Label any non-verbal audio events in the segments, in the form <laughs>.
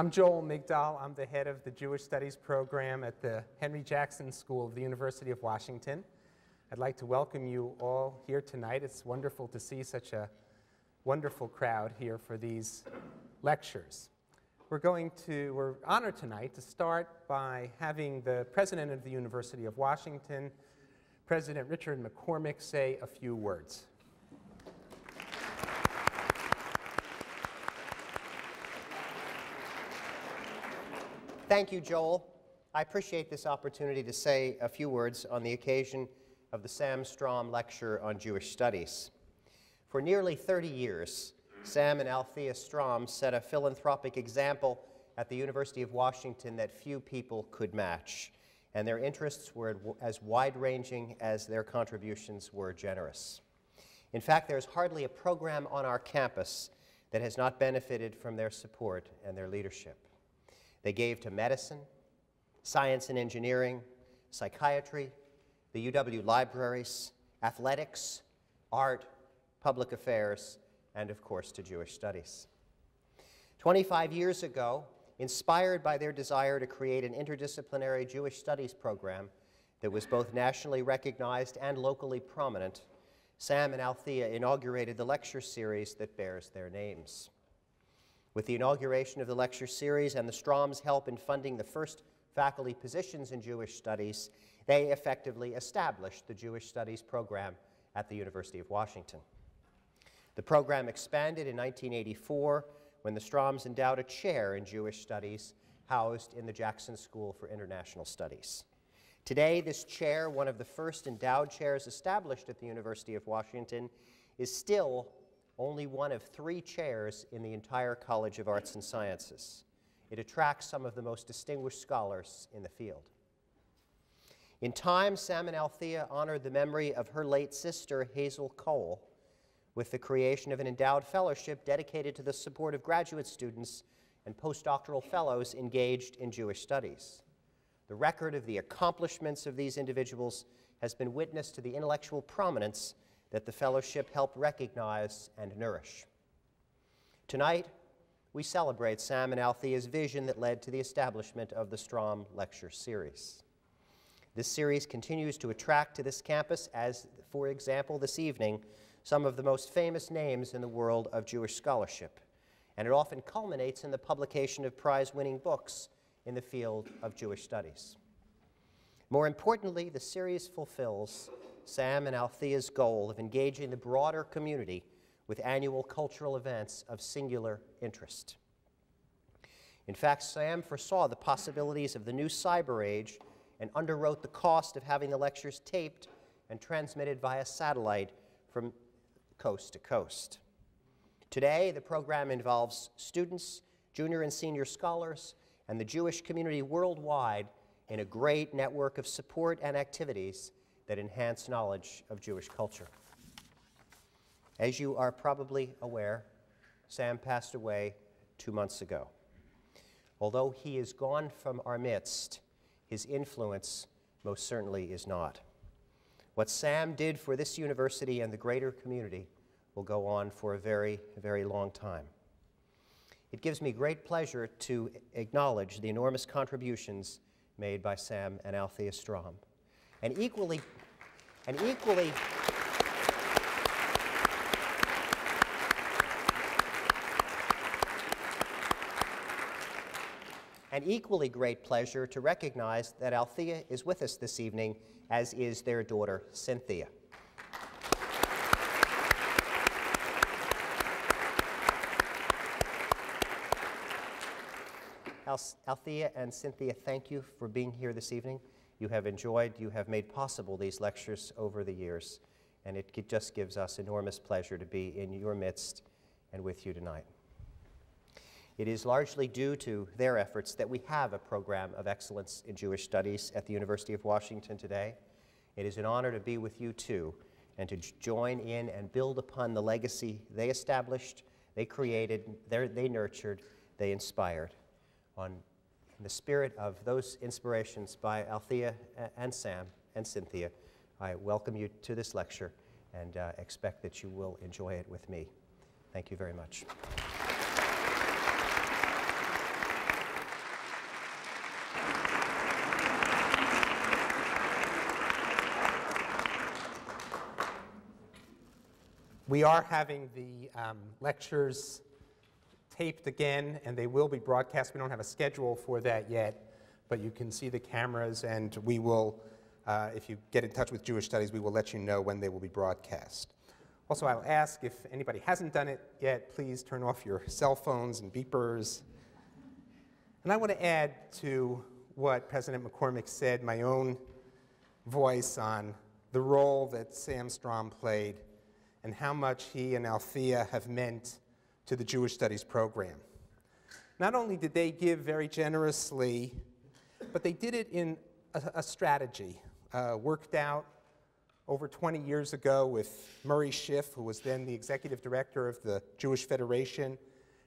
I'm Joel Migdal. I'm the head of the Jewish Studies program at the Henry Jackson School of the University of Washington. I'd like to welcome you all here tonight. It's wonderful to see such a wonderful crowd here for these lectures. We're going to, we're honored tonight to start by having the president of the University of Washington, President Richard McCormick, say a few words. Thank you, Joel. I appreciate this opportunity to say a few words on the occasion of the Sam Stroum Lecture on Jewish Studies. For nearly 30 years, Sam and Althea Stroum set a philanthropic example at the University of Washington that few people could match, and their interests were as wide ranging as their contributions were generous. In fact, there's hardly a program on our campus that has not benefited from their support and their leadership. They gave to medicine, science and engineering, psychiatry, the UW libraries, athletics, art, public affairs, and of course to Jewish studies. 25 years ago, inspired by their desire to create an interdisciplinary Jewish studies program that was both nationally recognized and locally prominent, Sam and Althea inaugurated the lecture series that bears their names. With the inauguration of the lecture series and the Stroum's help in funding the first faculty positions in Jewish studies, they effectively established the Jewish Studies program at the University of Washington. The program expanded in 1984 when the Stroums endowed a chair in Jewish studies housed in the Jackson School for International Studies. Today, this chair, one of the first endowed chairs established at the University of Washington, is still only one of three chairs in the entire College of Arts and Sciences. It attracts some of the most distinguished scholars in the field. In time, Sam and Althea honored the memory of her late sister, Hazel Cole, with the creation of an endowed fellowship dedicated to the support of graduate students and postdoctoral fellows engaged in Jewish studies. The record of the accomplishments of these individuals has been witness to the intellectual prominence that the fellowship helped recognize and nourish. Tonight, we celebrate Sam and Althea's vision that led to the establishment of the Stroum Lecture Series. This series continues to attract to this campus, as, for example, this evening, some of the most famous names in the world of Jewish scholarship, and it often culminates in the publication of prize winning books in the field of Jewish studies. More importantly, the series fulfills Sam and Althea's goal of engaging the broader community with annual cultural events of singular interest. In fact, Sam foresaw the possibilities of the new cyber age and underwrote the cost of having the lectures taped and transmitted via satellite from coast to coast. Today, the program involves students, junior and senior scholars, and the Jewish community worldwide in a great network of support and activities that enhance knowledge of Jewish culture. As you are probably aware, Sam passed away two months ago. Although he is gone from our midst, his influence most certainly is not. What Sam did for this university and the greater community will go on for a very, very long time. It gives me great pleasure to acknowledge the enormous contributions made by Sam and Althea Stroum. And equally and equally, an equally great pleasure to recognize that Althea is with us this evening, as is their daughter, Cynthia. Althea and Cynthia, thank you for being here this evening you have enjoyed, you have made possible these lectures over the years. And it just gives us enormous pleasure to be in your midst and with you tonight. It is largely due to their efforts that we have a program of excellence in Jewish studies at the University of Washington today. It is an honor to be with you too and to join in and build upon the legacy they established, they created, they nurtured, they inspired on in the spirit of those inspirations by Althea and Sam and Cynthia, I welcome you to this lecture and uh, expect that you will enjoy it with me. Thank you very much. We are having the um, lectures taped again, and they will be broadcast. We don't have a schedule for that yet, but you can see the cameras, and we will, uh, if you get in touch with Jewish Studies, we will let you know when they will be broadcast. Also, I'll ask if anybody hasn't done it yet, please turn off your cell phones and beepers. And I want to add to what President McCormick said, my own voice on the role that Sam Stroum played and how much he and Althea have meant to the Jewish Studies program. Not only did they give very generously, but they did it in a, a strategy uh, worked out over 20 years ago with Murray Schiff, who was then the executive director of the Jewish Federation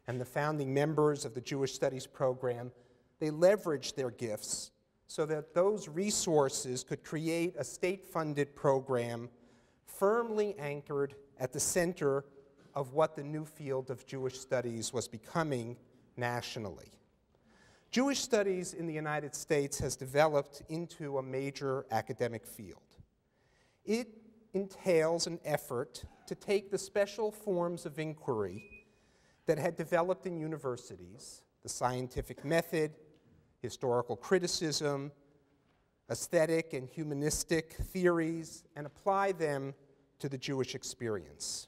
and the founding members of the Jewish Studies program. They leveraged their gifts so that those resources could create a state funded program firmly anchored at the center of what the new field of Jewish studies was becoming nationally. Jewish studies in the United States has developed into a major academic field. It entails an effort to take the special forms of inquiry that had developed in universities, the scientific method, historical criticism, aesthetic and humanistic theories, and apply them to the Jewish experience.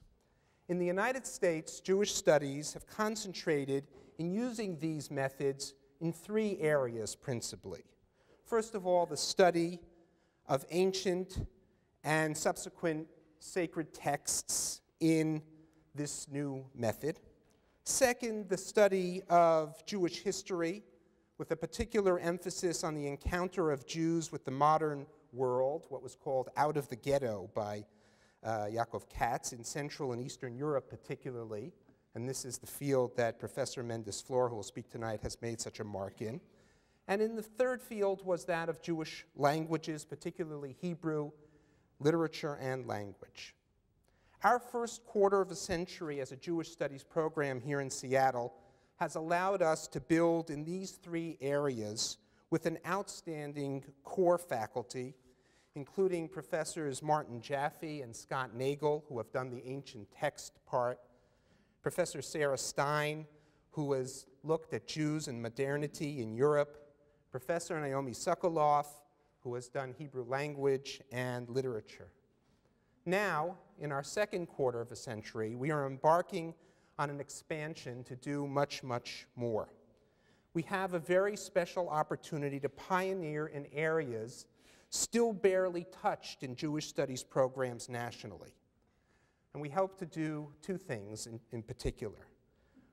In the United States, Jewish studies have concentrated in using these methods in three areas principally. First of all, the study of ancient and subsequent sacred texts in this new method. Second, the study of Jewish history with a particular emphasis on the encounter of Jews with the modern world, what was called Out of the Ghetto by uh, Yaakov Katz in Central and Eastern Europe, particularly. And this is the field that Professor Mendes Flohr, who will speak tonight, has made such a mark in. And in the third field was that of Jewish languages, particularly Hebrew, literature, and language. Our first quarter of a century as a Jewish studies program here in Seattle has allowed us to build in these three areas with an outstanding core faculty, including Professors Martin Jaffee and Scott Noegel, who have done the ancient text part, Professor Sarah Stein, who has looked at Jews and modernity in Europe, Professor Naomi Sokoloff, who has done Hebrew language and literature. Now, in our second quarter of a century, we are embarking on an expansion to do much, much more. We have a very special opportunity to pioneer in areas still barely touched in Jewish studies programs nationally. And we hope to do two things in, in particular.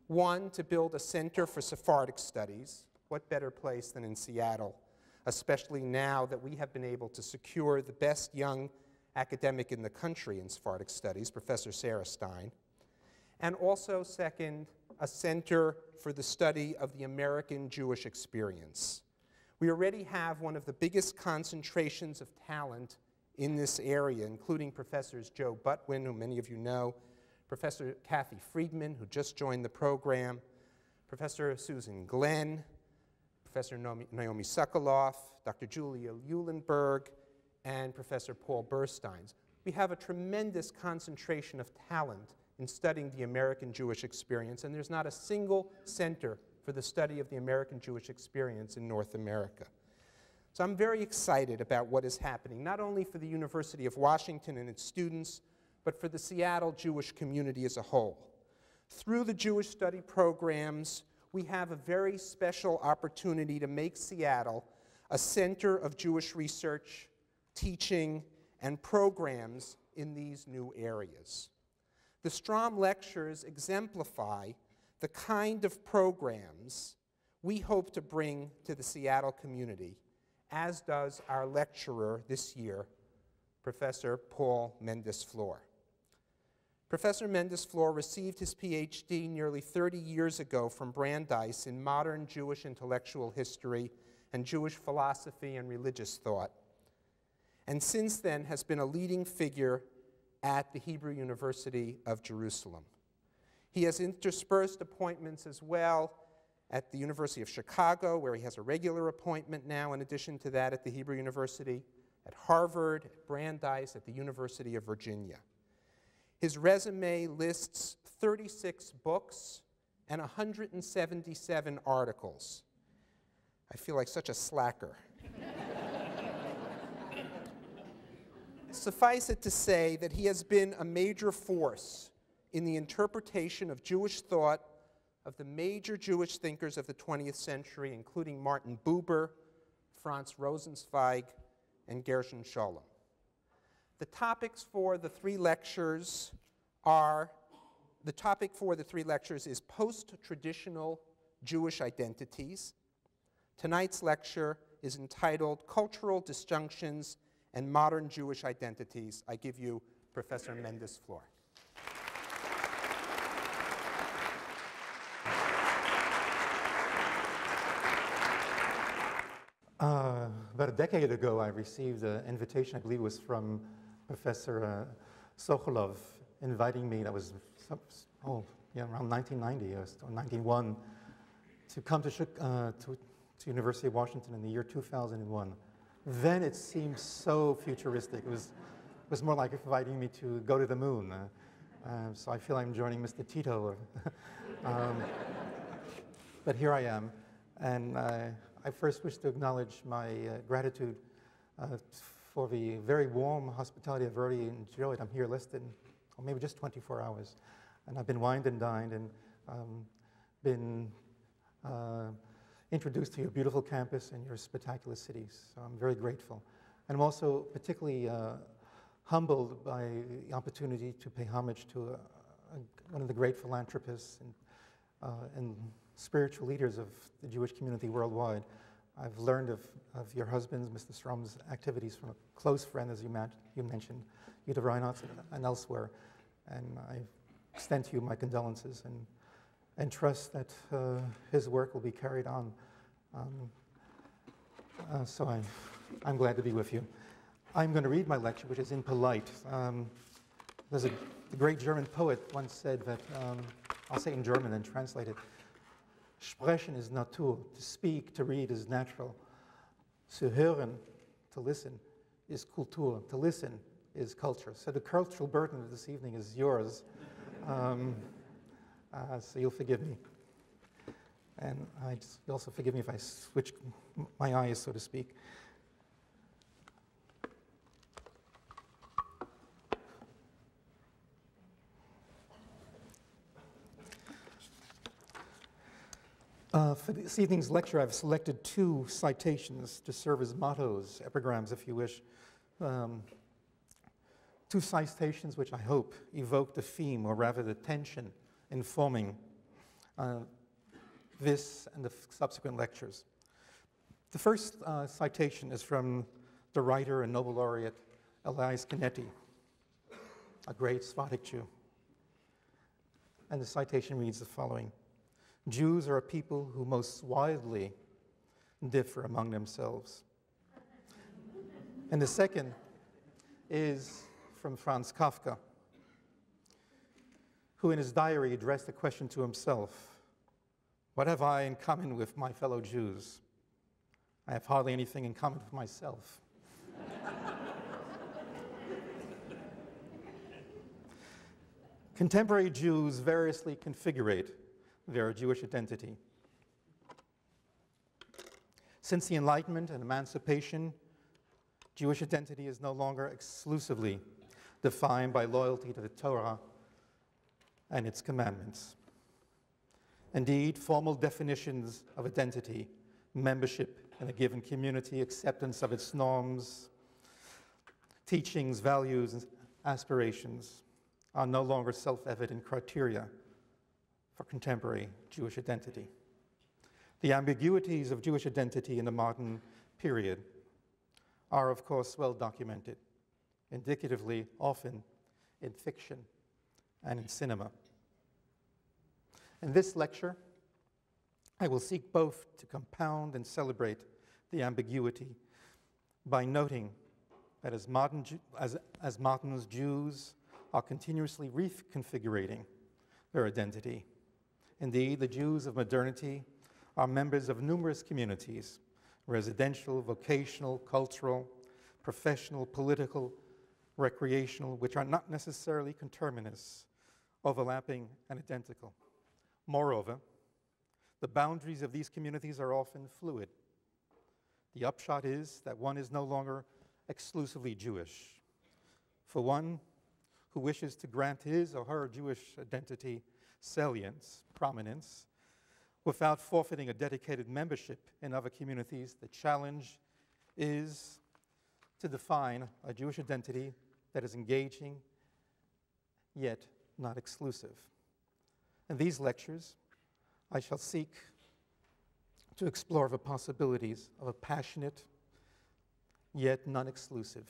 One, to build a center for Sephardic studies. What better place than in Seattle, especially now that we have been able to secure the best young academic in the country in Sephardic studies, Professor Sarah Stein and also, second, a center for the study of the American Jewish experience. We already have one of the biggest concentrations of talent in this area, including Professors Joe Butwin, who many of you know, Professor Kathy Friedman, who just joined the program, Professor Susan Glenn, Professor Naomi, Sokoloff, Dr. Julia Eulenberg, and Professor Paul Bursteins. We have a tremendous concentration of talent in studying the American Jewish experience, and there's not a single center for the study of the American Jewish experience in North America. So I'm very excited about what is happening, not only for the University of Washington and its students, but for the Seattle Jewish community as a whole. Through the Jewish study programs, we have a very special opportunity to make Seattle a center of Jewish research, teaching, and programs in these new areas. The Stroum lectures exemplify the kind of programs we hope to bring to the Seattle community, as does our lecturer this year, Professor Paul Mendes Flohr. Professor Mendes Flohr received his PhD nearly 30 years ago from Brandeis in modern Jewish intellectual history and Jewish philosophy and religious thought, and since then has been a leading figure at the Hebrew University of Jerusalem. He has interspersed appointments as well at the University of Chicago, where he has a regular appointment now, in addition to that at the Hebrew University, at Harvard, at Brandeis, at the University of Virginia. His resume lists 36 books and 177 articles. I feel like such a slacker. <laughs> Suffice it to say that he has been a major force in the interpretation of Jewish thought of the major Jewish thinkers of the 20th century, including Martin Buber, Franz Rosenzweig, and Gershom Scholem. The topics for the three lectures are the topic for the three lectures is post traditional Jewish identities. Tonight's lecture is entitled Cultural Disjunctions and Modern Jewish Identities. I give you Professor Mendes Flohr. Uh, about a decade ago, I received an invitation, I believe it was from Professor uh, Sokoloff, inviting me, that was oh, yeah, around 1990 or 1991, to come to, uh, to, to University of Washington in the year 2001. Then it seemed so futuristic. It was, it was more like inviting me to go to the moon. Uh, uh, so I feel I'm joining Mr. Tito. <laughs> um, but here I am. And first wish to acknowledge my uh, gratitude uh, for the very warm hospitality I've already enjoyed. I'm here less than, or maybe just 24 hours. And I've been wined and dined and um, been uh, introduced to your beautiful campus and your spectacular cities. So I'm very grateful. And I'm also particularly uh, humbled by the opportunity to pay homage to a, one of the great philanthropists and, uh, and spiritual leaders of the Jewish community worldwide. I've learned of, of your husband's, Mr. Stroum's activities from a close friend, as you, you mentioned, Yuda Reinharz, and, elsewhere. And I extend to you my condolences and, and trust that uh, his work will be carried on. Um, uh, so I'm, I'm glad to be with you. I'm going to read my lecture, which is impolite. Um, there's a, a, great German poet once said that, um, I'll say in German and translate it Sprechen is Natur. To speak, to read is natural. Zu hören, to listen, is Kultur. To listen is culture. So the cultural burden of this evening is yours. Um, uh, so you'll forgive me. And I just, also forgive me if I switch my eyes, so to speak. Uh, for this evening's lecture, I've selected two citations to serve as mottos, epigrams, if you wish. Um, two citations which I hope evoke the theme, or rather the tension, informing uh, this and the subsequent lectures. The first uh, citation is from the writer and Nobel laureate Elias Canetti, a great Sephardic Jew. And the citation reads the following Jews are a people who most widely differ among themselves. And the second is from Franz Kafka, who in his diary addressed the question to himself What have I in common with my fellow Jews? I have hardly anything in common with myself. <laughs> Contemporary Jews variously configurate their Jewish identity. Since the Enlightenment and Emancipation, Jewish identity is no longer exclusively defined by loyalty to the Torah and its commandments. Indeed, formal definitions of identity, membership in a given community, acceptance of its norms, teachings, values, and aspirations are no longer self evident criteria for contemporary Jewish identity. The ambiguities of Jewish identity in the modern period are, of course, well documented, indicatively often in fiction and in cinema. In this lecture, I will seek both to compound and celebrate the ambiguity by noting that as, modern, as, as Martin's Jews are continuously reconfiguring their identity, Indeed, the Jews of modernity are members of numerous communities residential, vocational, cultural, professional, political, recreational, which are not necessarily conterminous, overlapping, and identical. Moreover, the boundaries of these communities are often fluid. The upshot is that one is no longer exclusively Jewish. For one who wishes to grant his or her Jewish identity salience, prominence, without forfeiting a dedicated membership in other communities, the challenge is to define a Jewish identity that is engaging yet not exclusive. In these lectures, I shall seek to explore the possibilities of a passionate yet non exclusive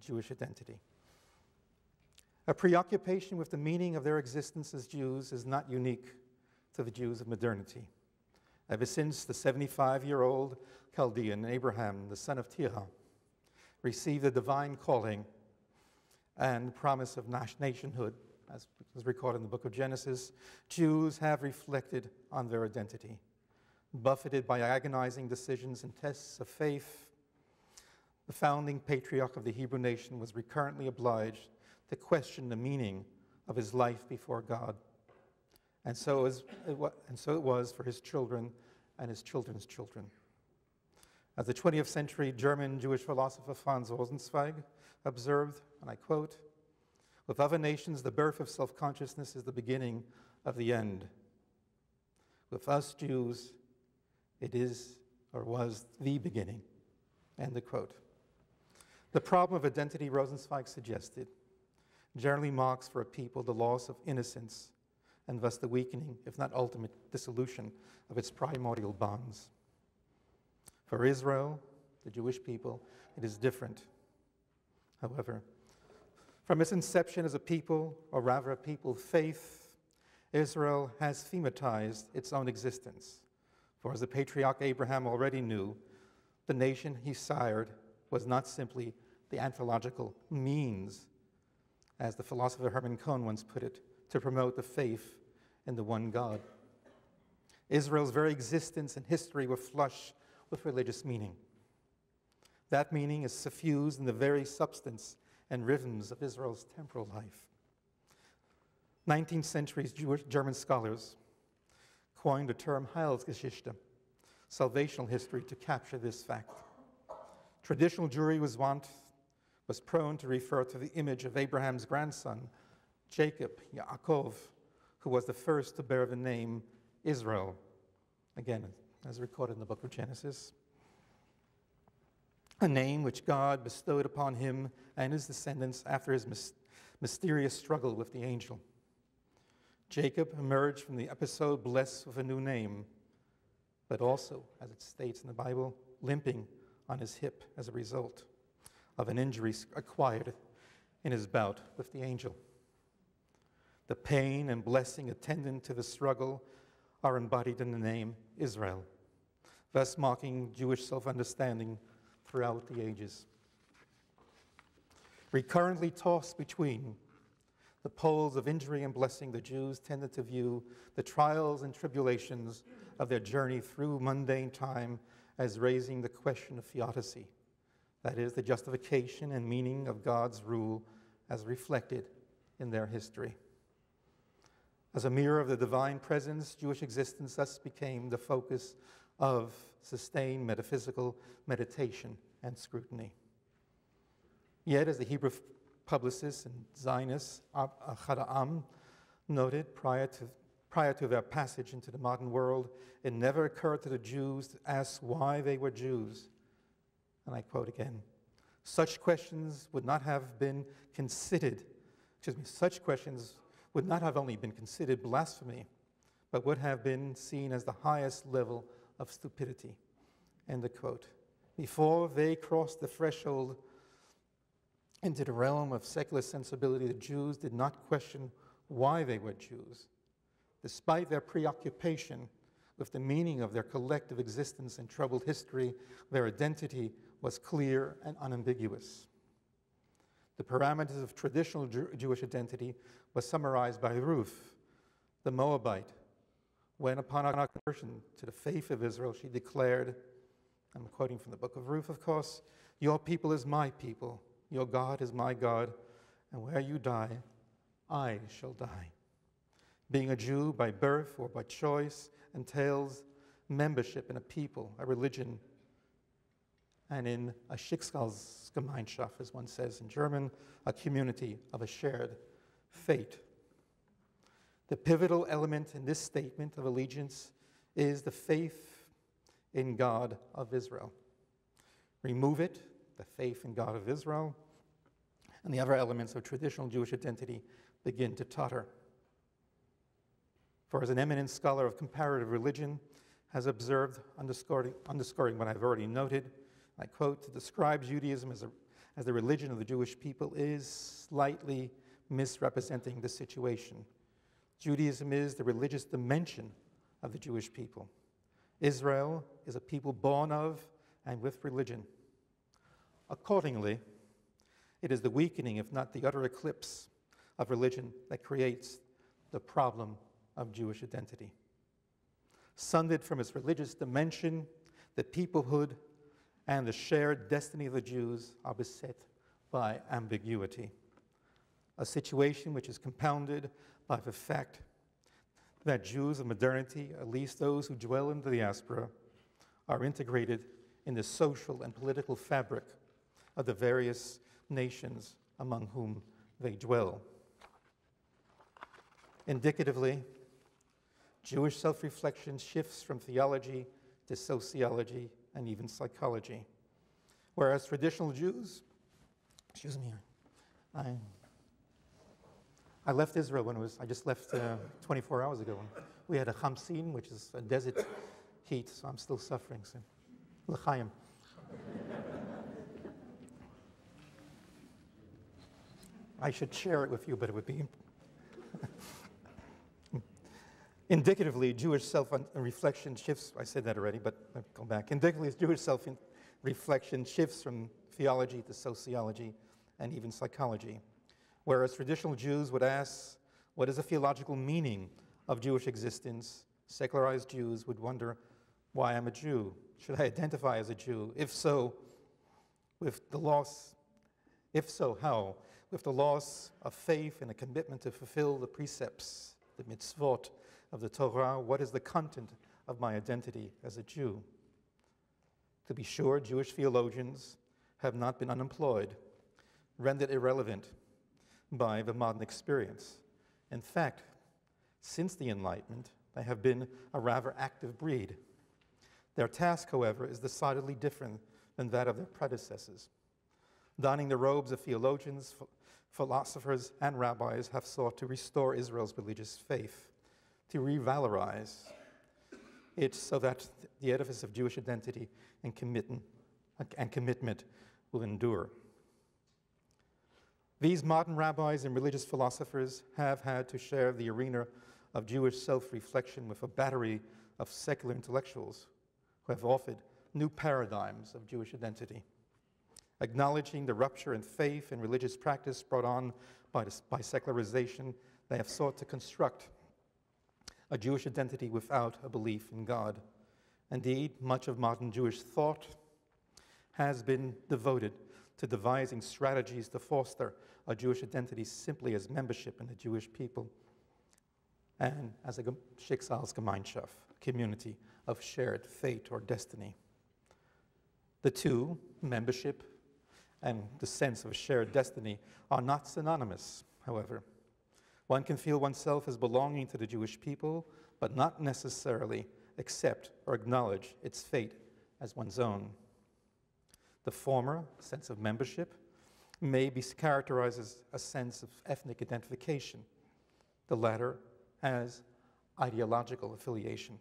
Jewish identity. A preoccupation with the meaning of their existence as Jews is not unique to the Jews of modernity. Ever since the 75 year old Chaldean Abraham, the son of Terah, received the divine calling and promise of nationhood, as was recorded in the book of Genesis, Jews have reflected on their identity. Buffeted by agonizing decisions and tests of faith, the founding patriarch of the Hebrew nation was recurrently obliged to question the meaning of his life before God. And so, it was, and so it was for his children and his children's children. As the 20th century German Jewish philosopher Franz Rosenzweig observed, and I quote, with other nations, the birth of self consciousness is the beginning of the end. With us Jews, it is or was the beginning. End of quote. The problem of identity, Rosenzweig suggested, generally marks for a people the loss of innocence and thus the weakening, if not ultimate dissolution, of its primordial bonds. For Israel, the Jewish people, it is different. However, from its inception as a people, or rather a people faith, Israel has thematized its own existence. For as the patriarch Abraham already knew, the nation he sired was not simply the anthropological means as the philosopher Herman Cohen once put it, to promote the faith in the one God. Israel's very existence and history were flush with religious meaning. That meaning is suffused in the very substance and rhythms of Israel's temporal life. 19th century Jewish German scholars coined the term Heilsgeschichte, salvational history, to capture this fact. Traditional Jewry was wont was prone to refer to the image of Abraham's grandson, Jacob, Yaakov, who was the first to bear the name Israel. Again, as recorded in the book of Genesis. A name which God bestowed upon him and his descendants after his mysterious struggle with the angel. Jacob emerged from the episode blessed with a new name, but also, as it states in the Bible, limping on his hip as a result of an injury acquired in his bout with the angel. The pain and blessing attendant to the struggle are embodied in the name Israel, thus marking Jewish self understanding throughout the ages. Recurrently tossed between the poles of injury and blessing, the Jews tended to view the trials and tribulations of their journey through mundane time as raising the question of theodicy that is, the justification and meaning of God's rule as reflected in their history. As a mirror of the divine presence, Jewish existence thus became the focus of sustained metaphysical meditation and scrutiny. Yet, as the Hebrew publicist and Zionist Ahad uh, Ha'am noted prior to, prior to their passage into the modern world, it never occurred to the Jews to ask why they were Jews and I quote again, such questions would not have been considered, excuse me, such questions would not have only been considered blasphemy, but would have been seen as the highest level of stupidity. End of quote. Before they crossed the threshold into the realm of secular sensibility, the Jews did not question why they were Jews. Despite their preoccupation with the meaning of their collective existence and troubled history, their identity was clear and unambiguous. The parameters of traditional Jew- Jewish identity was summarized by Ruth, the Moabite, when upon her conversion to the faith of Israel, she declared, I'm quoting from the book of Ruth, of course, Your people is my people, Your God is my God, and where you die, I shall die. Being a Jew by birth or by choice entails membership in a people, a religion, and in a Schicksalsgemeinschaft, as one says in German, a community of a shared fate. The pivotal element in this statement of allegiance is the faith in God of Israel. Remove it, the faith in God of Israel, and the other elements of traditional Jewish identity begin to totter. For as an eminent scholar of comparative religion has observed, underscoring, underscoring what I've already noted, I quote, to describe Judaism as, a, as the religion of the Jewish people is slightly misrepresenting the situation. Judaism is the religious dimension of the Jewish people. Israel is a people born of and with religion. Accordingly, it is the weakening, if not the utter eclipse, of religion that creates the problem of Jewish identity. Sundered from its religious dimension, the peoplehood and the shared destiny of the Jews are beset by ambiguity, a situation which is compounded by the fact that Jews of modernity, at least those who dwell in the diaspora, are integrated in the social and political fabric of the various nations among whom they dwell. Indicatively, Jewish self reflection shifts from theology to sociology and even psychology. Whereas traditional Jews, excuse me, I, I left Israel when it was, I just left uh, 24 hours ago. We had a Hamsin, which is a desert heat, so I'm still suffering. So, l'chaim. I should share it with you, but it would be Indicatively, Jewish self reflection shifts, I said that already, but I'll go back. Indicatively, Jewish self reflection shifts from theology to sociology and even psychology. Whereas traditional Jews would ask, what is the theological meaning of Jewish existence? Secularized Jews would wonder, why I'm a Jew. Should I identify as a Jew? If so, with the loss, if so, how? With the loss of faith and a commitment to fulfill the precepts, the mitzvot, of the Torah, what is the content of my identity as a Jew? To be sure, Jewish theologians have not been unemployed, rendered irrelevant by the modern experience. In fact, since the Enlightenment, they have been a rather active breed. Their task, however, is decidedly different than that of their predecessors. Donning the robes of theologians, philosophers, and rabbis have sought to restore Israel's religious faith to revalorize it so that the edifice of Jewish identity and commitment, and commitment will endure. These modern rabbis and religious philosophers have had to share the arena of Jewish self reflection with a battery of secular intellectuals who have offered new paradigms of Jewish identity. Acknowledging the rupture in faith and religious practice brought on by, by secularization, they have sought to construct a Jewish identity without a belief in God. Indeed, much of modern Jewish thought has been devoted to devising strategies to foster a Jewish identity simply as membership in the Jewish people and as a Schicksalsgemeinschaft, community of shared fate or destiny. The two, membership and the sense of a shared destiny, are not synonymous, however. One can feel oneself as belonging to the Jewish people, but not necessarily accept or acknowledge its fate as one's own. The former, sense of membership, may be characterized as a sense of ethnic identification, the latter as ideological affiliation.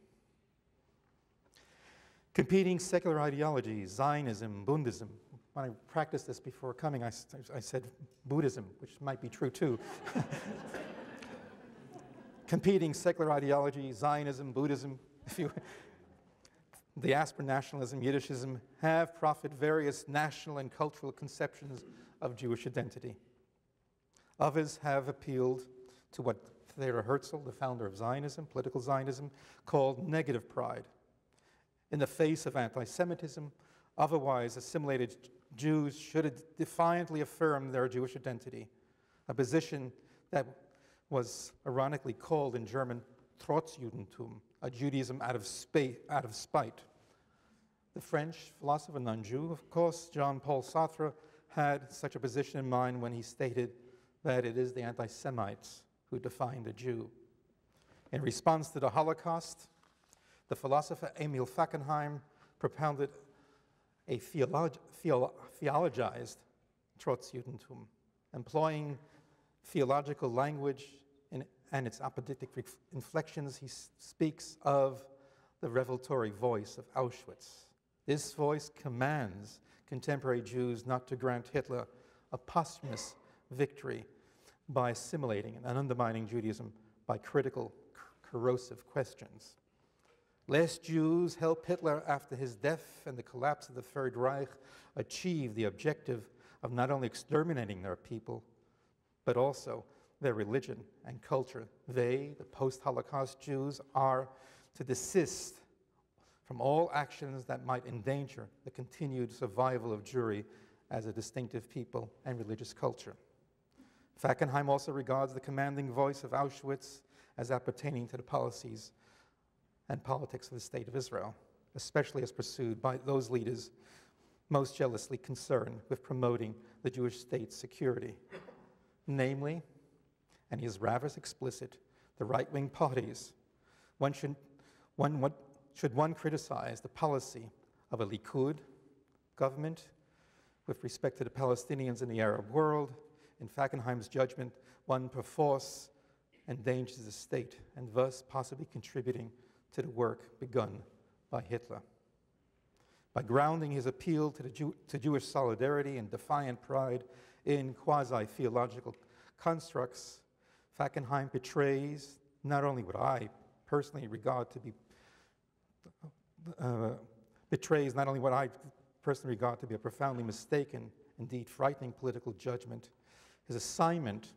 Competing secular ideologies, Zionism, Buddhism. When I practiced this before coming, I, I said Buddhism, which might be true too. <laughs> competing secular ideologies, Zionism, Buddhism, <laughs> if you, diaspora nationalism, Yiddishism, have profit various national and cultural conceptions of Jewish identity. Others have appealed to what Theodor Herzl, the founder of Zionism, political Zionism, called negative pride. In the face of anti Semitism, otherwise assimilated Jews should defiantly affirm their Jewish identity, a position that was ironically called in German Trotzjudentum, a Judaism out of, spa- out of spite. The French philosopher, non Jew, of course, Jean Paul Sartre, had such a position in mind when he stated that it is the anti Semites who define the Jew. In response to the Holocaust, the philosopher Emil Fackenheim propounded a theolog- theolo- theologized Trotzjudentum, employing theological language in, and its apodictic inflections. He speaks of the revelatory voice of Auschwitz. This voice commands contemporary Jews not to grant Hitler a posthumous victory by assimilating and undermining Judaism by critical, corrosive questions. Lest Jews help Hitler after his death and the collapse of the Third Reich achieve the objective of not only exterminating their people, but also their religion and culture. They, the post Holocaust Jews, are to desist from all actions that might endanger the continued survival of Jewry as a distinctive people and religious culture. Fackenheim also regards the commanding voice of Auschwitz as appertaining to the policies and politics of the State of Israel, especially as pursued by those leaders most jealously concerned with promoting the Jewish state's security. Namely, and he is rather explicit, the right wing parties. One should, one, what, should one criticize the policy of a Likud government with respect to the Palestinians in the Arab world? In Fackenheim's judgment, one perforce endangers the state and thus possibly contributing to the work begun by Hitler. By grounding his appeal to, Jew- to Jewish solidarity and defiant pride in quasi theological constructs, Fackenheim betrays not only what I personally regard to be uh, betrays not only what I personally regard to be a profoundly mistaken, indeed frightening political judgment, his assignment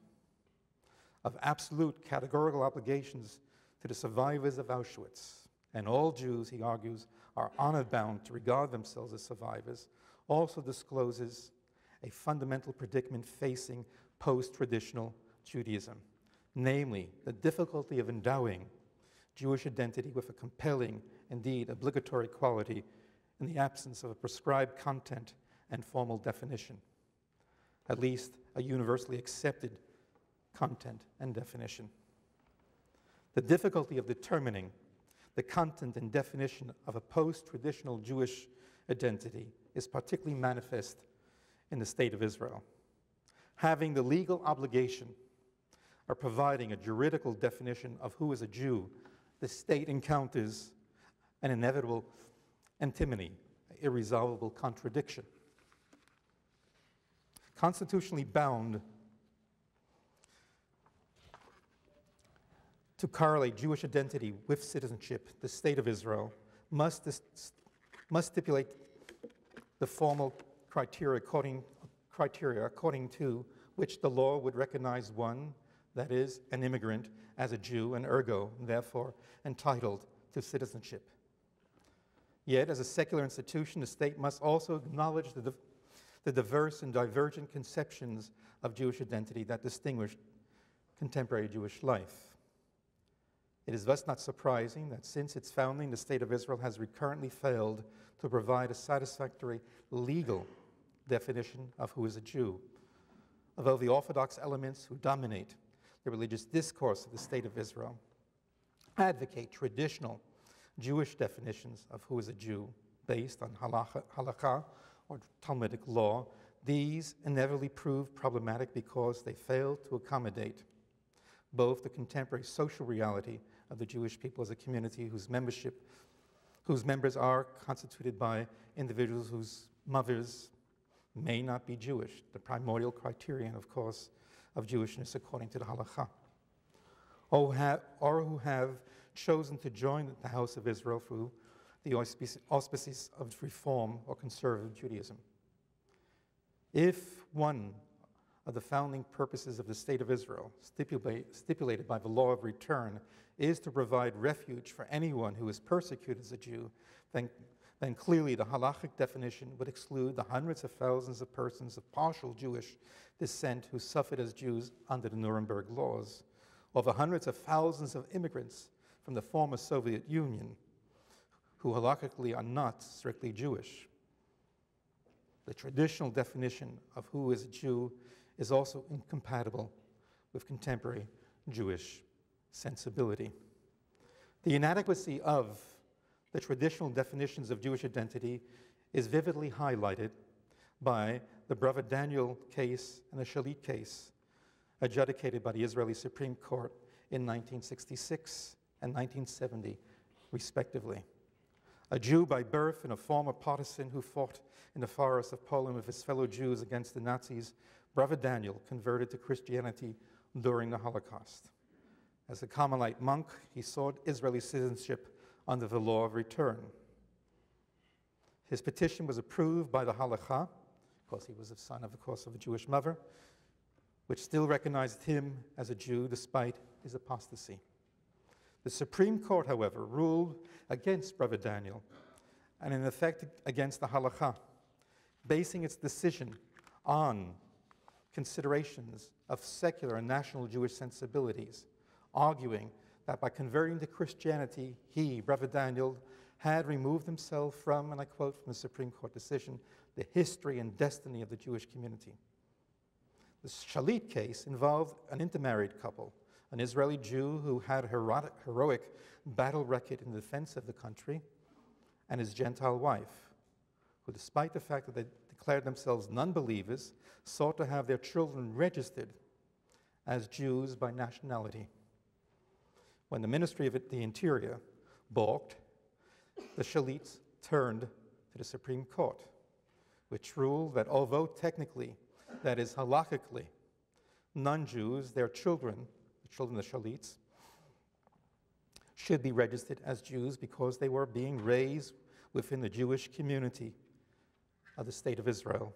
of absolute categorical obligations to the survivors of Auschwitz. And all Jews, he argues, are honor bound to regard themselves as survivors, also discloses a fundamental predicament facing post traditional Judaism, namely the difficulty of endowing Jewish identity with a compelling, indeed obligatory quality in the absence of a prescribed content and formal definition, at least a universally accepted content and definition. The difficulty of determining the content and definition of a post traditional Jewish identity is particularly manifest in the State of Israel. Having the legal obligation of providing a juridical definition of who is a Jew, the state encounters an inevitable antinomy, irresolvable contradiction. Constitutionally bound to correlate Jewish identity with citizenship, the State of Israel must, must stipulate the formal criteria according, criteria according to which the law would recognize one, that is, an immigrant, as a Jew and ergo, therefore, entitled to citizenship. Yet, as a secular institution, the state must also acknowledge the, the diverse and divergent conceptions of Jewish identity that distinguish contemporary Jewish life. It is thus not surprising that since its founding, the State of Israel has recurrently failed to provide a satisfactory legal definition of who is a Jew. Although the Orthodox elements who dominate the religious discourse of the State of Israel advocate traditional Jewish definitions of who is a Jew based on halakha, or Talmudic law, these inevitably prove problematic because they fail to accommodate both the contemporary social reality of the Jewish people as a community whose membership, whose members are constituted by individuals whose mothers may not be Jewish, the primordial criterion, of course, of Jewishness according to the halakha, or, have, or who have chosen to join the house of Israel through the auspices of reform or conservative Judaism. If one of the founding purposes of the State of Israel, stipulate, stipulated by the law of return, is to provide refuge for anyone who is persecuted as a Jew, then, then clearly the halachic definition would exclude the hundreds of thousands of persons of partial Jewish descent who suffered as Jews under the Nuremberg laws, or the hundreds of thousands of immigrants from the former Soviet Union who halakhically are not strictly Jewish. The traditional definition of who is a Jew is also incompatible with contemporary Jewish sensibility. The inadequacy of the traditional definitions of Jewish identity is vividly highlighted by the Brother Daniel case and the Shalit case, adjudicated by the Israeli Supreme Court in 1966 and 1970, respectively. A Jew by birth and a former partisan who fought in the forests of Poland with his fellow Jews against the Nazis, Brother Daniel converted to Christianity during the Holocaust. As a Carmelite monk, he sought Israeli citizenship under the law of return. His petition was approved by the Halacha, because he was the son, of, of course, of a Jewish mother, which still recognized him as a Jew despite his apostasy. The Supreme Court, however, ruled against Brother Daniel and, in effect, against the Halacha, basing its decision on considerations of secular and national Jewish sensibilities, arguing that by converting to Christianity, he, Brother Daniel, had removed himself from, and I quote from the Supreme Court decision, the history and destiny of the Jewish community. The Shalit case involved an intermarried couple, an Israeli Jew who had a heroic battle record in defense of the country, and his Gentile wife, who, despite the fact that they declared themselves non believers, sought to have their children registered as Jews by nationality. When the Ministry of the Interior balked, the Shalits turned to the Supreme Court, which ruled that although technically, that is halakhically, non Jews, their children, the children of the Shalits, should be registered as Jews because they were being raised within the Jewish community of the State of Israel,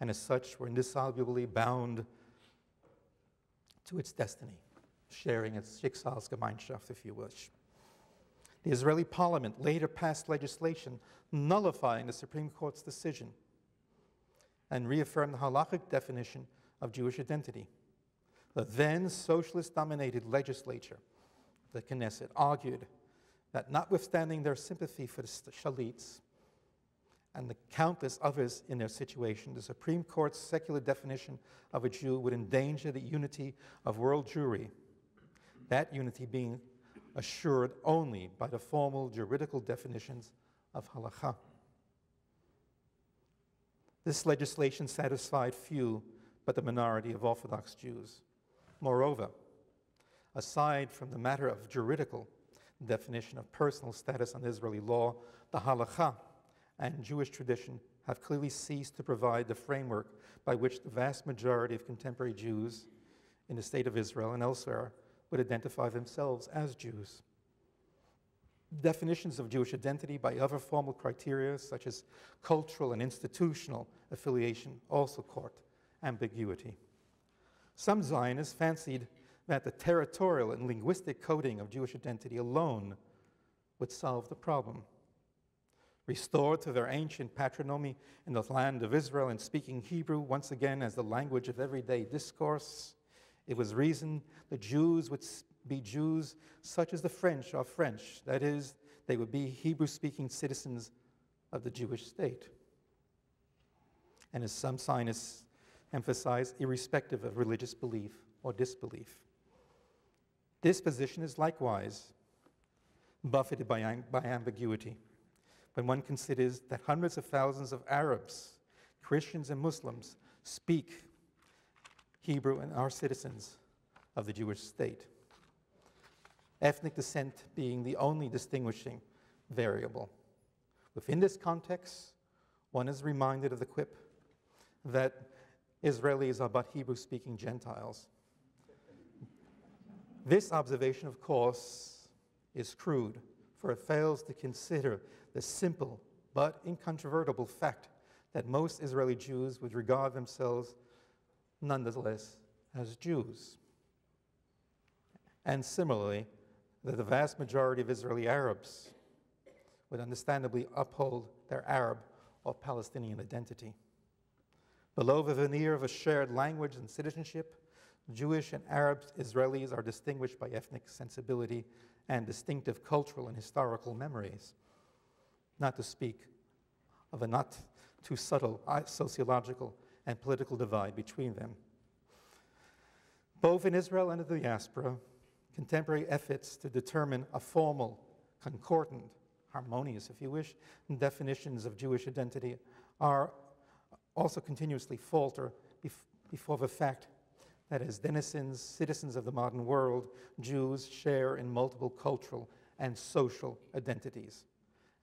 and as such were indissolubly bound to its destiny sharing its Schicksalsgemeinschaft, if you wish. The Israeli parliament later passed legislation nullifying the Supreme Court's decision and reaffirmed the halachic definition of Jewish identity. The then socialist dominated legislature, the Knesset, argued that notwithstanding their sympathy for the Shalits and the countless others in their situation, the Supreme Court's secular definition of a Jew would endanger the unity of world Jewry that unity being assured only by the formal juridical definitions of halakha. This legislation satisfied few but the minority of Orthodox Jews. Moreover, aside from the matter of juridical definition of personal status under Israeli law, the halakha and Jewish tradition have clearly ceased to provide the framework by which the vast majority of contemporary Jews in the state of Israel and elsewhere would identify themselves as Jews. Definitions of Jewish identity by other formal criteria, such as cultural and institutional affiliation, also court ambiguity. Some Zionists fancied that the territorial and linguistic coding of Jewish identity alone would solve the problem. Restored to their ancient patronymy in the land of Israel and speaking Hebrew once again as the language of everyday discourse, it was reasoned the Jews would be Jews such as the French are French. That is, they would be Hebrew speaking citizens of the Jewish state. And as some Zionists emphasize, irrespective of religious belief or disbelief. This position is likewise buffeted by, by ambiguity when one considers that hundreds of thousands of Arabs, Christians, and Muslims speak Hebrew and are citizens of the Jewish state. Ethnic descent being the only distinguishing variable. Within this context, one is reminded of the quip that Israelis are but Hebrew speaking Gentiles. This observation, of course, is crude, for it fails to consider the simple but incontrovertible fact that most Israeli Jews would regard themselves nonetheless as Jews. And similarly, that the vast majority of Israeli Arabs would understandably uphold their Arab or Palestinian identity. Below the veneer of a shared language and citizenship, Jewish and Arab Israelis are distinguished by ethnic sensibility and distinctive cultural and historical memories, not to speak of a not too subtle uh, sociological and political divide between them. Both in Israel and in the diaspora, contemporary efforts to determine a formal, concordant, harmonious, if you wish, definitions of Jewish identity are also continuously falter bef before the fact that as denizens, citizens of the modern world, Jews share in multiple cultural and social identities.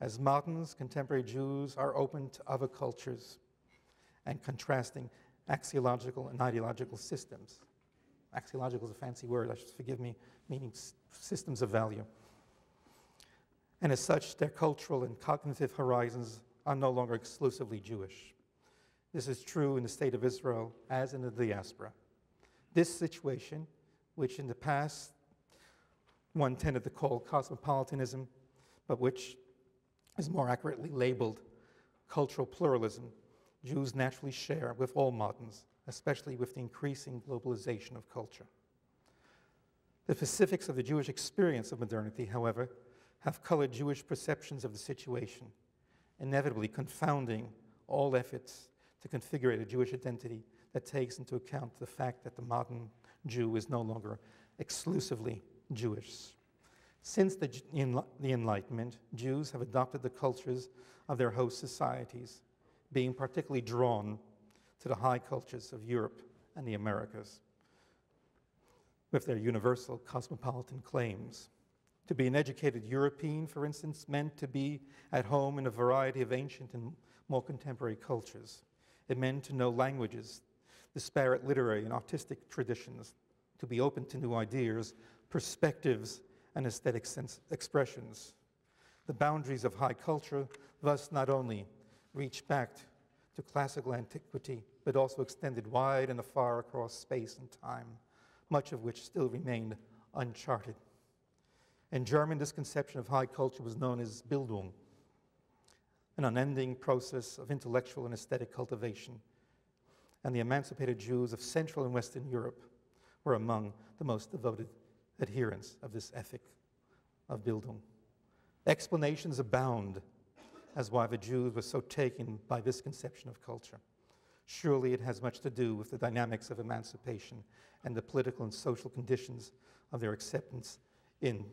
As moderns, contemporary Jews are open to other cultures and contrasting axiological and ideological systems. Axiological is a fancy word, I should forgive me, meaning systems of value. And as such, their cultural and cognitive horizons are no longer exclusively Jewish. This is true in the state of Israel as in the diaspora. This situation, which in the past one tended to call cosmopolitanism, but which is more accurately labeled cultural pluralism, Jews naturally share with all moderns, especially with the increasing globalization of culture. The specifics of the Jewish experience of modernity, however, have colored Jewish perceptions of the situation, inevitably confounding all efforts to configure a Jewish identity that takes into account the fact that the modern Jew is no longer exclusively Jewish. Since the, the Enlightenment, Jews have adopted the cultures of their host societies, being particularly drawn to the high cultures of Europe and the Americas, with their universal cosmopolitan claims. To be an educated European, for instance, meant to be at home in a variety of ancient and more contemporary cultures. It meant to know languages, disparate literary and artistic traditions, to be open to new ideas, perspectives, and aesthetic expressions. The boundaries of high culture thus not only reach back to classical antiquity, but also extended wide and afar across space and time, much of which still remained uncharted. In German, this conception of high culture was known as Bildung, an unending process of intellectual and aesthetic cultivation. And the emancipated Jews of Central and Western Europe were among the most devoted adherents of this ethic of Bildung. Explanations abound as why the Jews were so taken by this conception of culture. Surely it has much to do with the dynamics of emancipation and the political and social conditions of their acceptance in,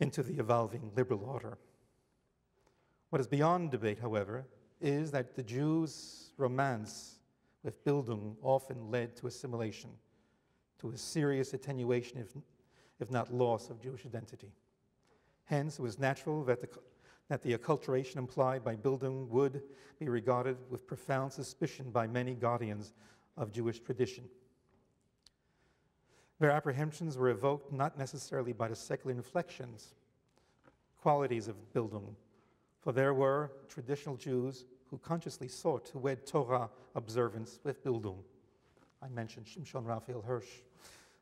into the evolving liberal order. What is beyond debate, however, is that the Jews' romance with Bildung often led to assimilation, to a serious attenuation, if, if not loss, of Jewish identity. Hence, it was natural that the, that the acculturation implied by Bildung would be regarded with profound suspicion by many guardians of Jewish tradition. Their apprehensions were evoked not necessarily by the secular inflections, qualities of Bildung, for there were traditional Jews who consciously sought to wed Torah observance with Bildung. I mentioned Shimshon Raphael Hirsch